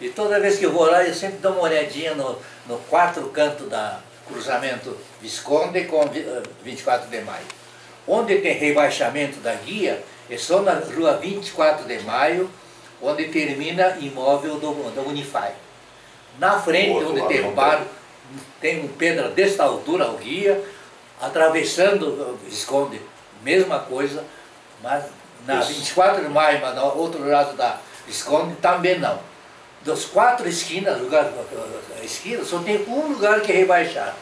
E toda vez que eu vou lá, eu sempre dou uma olhadinha no, no quatro canto da cruzamento Visconde com 24 de maio. Onde tem rebaixamento da guia, é só na rua 24 de maio, onde termina imóvel do, do Unify. Na frente, onde tem o bar, tem um pedra desta altura, o guia, atravessando o Visconde, mesma coisa, mas na Isso. 24 de maio, mas no outro lado da Visconde, também não. Das quatro esquinas, lugar, esquina, só tem um lugar que é rebaixado.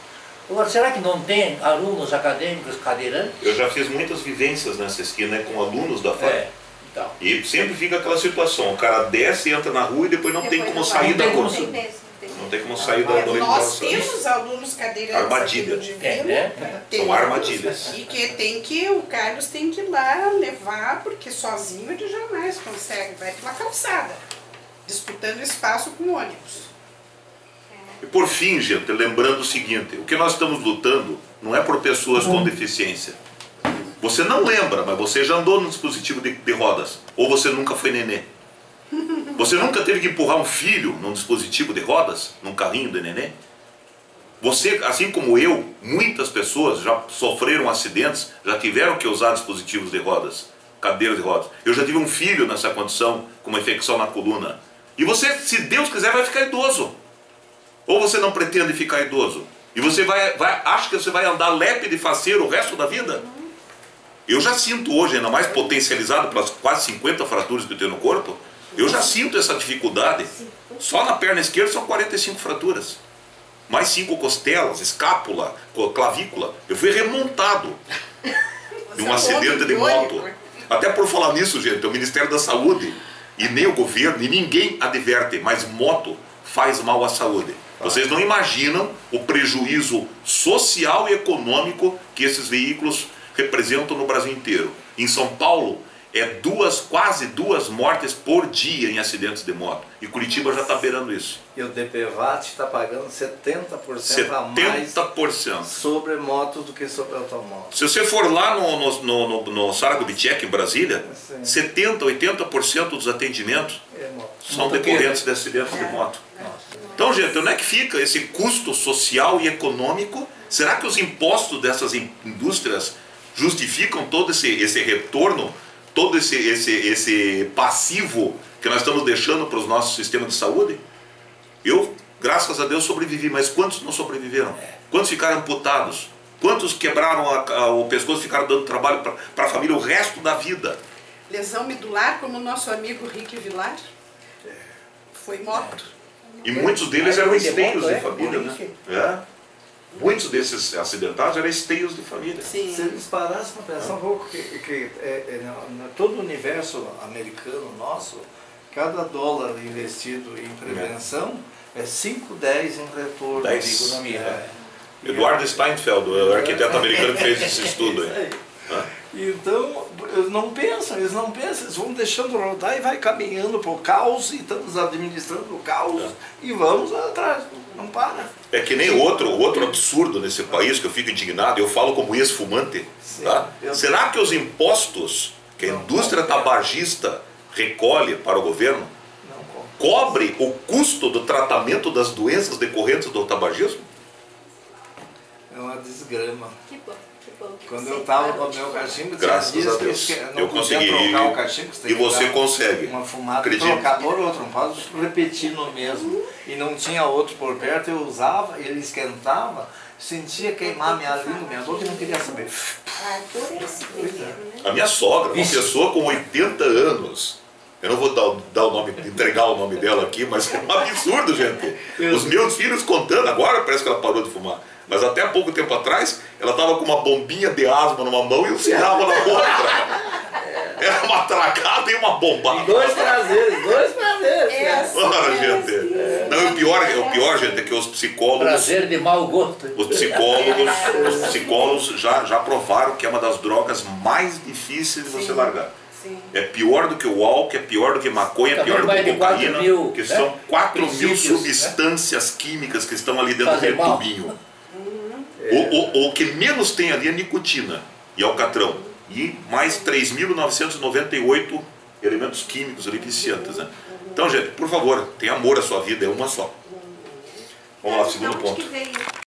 Agora, será que não tem alunos acadêmicos cadeirantes? Eu já fiz muitas vivências nessa esquina né, com alunos da FAP. É. Então. E sempre fica aquela situação, o cara desce, entra na rua e depois não depois tem como sair da rua. Não tem como sair da, da Nós temos alunos cadeirantes Armadilha. É, né? São armadilhas. E que tem que, o Carlos tem que ir lá levar, porque sozinho ele jamais consegue, vai pela calçada, disputando espaço com ônibus. E por fim, gente, lembrando o seguinte, o que nós estamos lutando não é por pessoas com deficiência. Você não lembra, mas você já andou no dispositivo de, de rodas. Ou você nunca foi nenê. Você nunca teve que empurrar um filho num dispositivo de rodas, num carrinho de nenê? Você, assim como eu, muitas pessoas já sofreram acidentes, já tiveram que usar dispositivos de rodas, cadeiras de rodas. Eu já tive um filho nessa condição, com uma infecção na coluna. E você, se Deus quiser, vai ficar idoso. Ou você não pretende ficar idoso? E você vai, vai acha que você vai andar lépido e faceiro o resto da vida? Eu já sinto hoje, ainda mais potencializado pelas quase 50 fraturas que eu tenho no corpo, eu já sinto essa dificuldade. Só na perna esquerda são 45 fraturas. Mais cinco costelas, escápula, clavícula. Eu fui remontado de um acidente de moto. Até por falar nisso, gente, o Ministério da Saúde e nem o governo e ninguém adverte, mas moto faz mal à saúde. Vocês não imaginam o prejuízo social e econômico que esses veículos representam no Brasil inteiro. Em São Paulo, é duas, quase duas mortes por dia em acidentes de moto. E Curitiba já está beirando isso. E o DPVAT está pagando 70%, 70% a mais sobre motos do que sobre automóveis. Se você for lá no, no, no, no, no em Brasília, Sim. 70%, 80% dos atendimentos é são decorrentes de acidentes de moto. Então, gente, onde é que fica esse custo social e econômico? Será que os impostos dessas indústrias justificam todo esse, esse retorno, todo esse, esse, esse passivo que nós estamos deixando para os nossos sistemas de saúde? Eu, graças a Deus, sobrevivi, mas quantos não sobreviveram? Quantos ficaram amputados? Quantos quebraram a, a, o pescoço e ficaram dando trabalho para a família o resto da vida? Lesão medular, como o nosso amigo Rick Vilar, foi morto. E muitos deles eram esteios de família, né? É. Muitos desses acidentados eram esteios de família. Sim. Se eles parassem para pensar um pouco que, que é, é, no, todo o universo americano nosso, cada dólar investido em prevenção é 5, 10 em retorno 10. de economia. É. Eduardo Steinfeld, o arquiteto americano que fez esse estudo aí. Então, eles não pensam, eles não pensam, eles vão deixando rodar e vai caminhando para o caos, e estamos administrando o caos é. e vamos atrás, não para. É que nem outro, outro absurdo nesse país que eu fico indignado, eu falo como ex-fumante. Tá? Será que os impostos que a indústria tabagista recolhe para o governo cobre o custo do tratamento das doenças decorrentes do tabagismo? É uma desgrama. Que bom. Quando eu estava no meu cachimbo, Graças a Deus. Que eu, eu consegui. trocar o cachimbo, e você consegue. Uma fumada Acredito. trocar por outro, não posso repetir no mesmo. E não tinha outro por perto, eu usava, ele esquentava, sentia queimar minha língua, minha boca e não queria saber. Ah, esse né? A minha sogra, uma pessoa com 80 anos, eu não vou dar, dar, o nome, entregar o nome dela aqui, mas é um absurdo, gente. Os meus filhos contando, agora parece que ela parou de fumar. Mas até há pouco tempo atrás, ela estava com uma bombinha de asma numa mão e um cigarro na outra. Era uma tracada e uma bombada. Dois prazeres, dois prazeres. É Ora, gente. É. Não, o pior, o pior, gente, é que os psicólogos. Prazer de mau gosto. Os psicólogos, os psicólogos já, já provaram que é uma das drogas mais difíceis de você largar. Sim. É pior do que o álcool, é pior do que maconha, é pior do que cocaína, mil, que né? são 4 mil né? substâncias né? químicas que estão ali dentro Fazer do tubinho. O, o, o, que menos tem ali é nicotina e alcatrão. E mais 3.998 elementos químicos ali viciantes. Né? Então, gente, por favor, tenha amor à sua vida, é uma só. Vamos lá, segundo Então, onde ponto.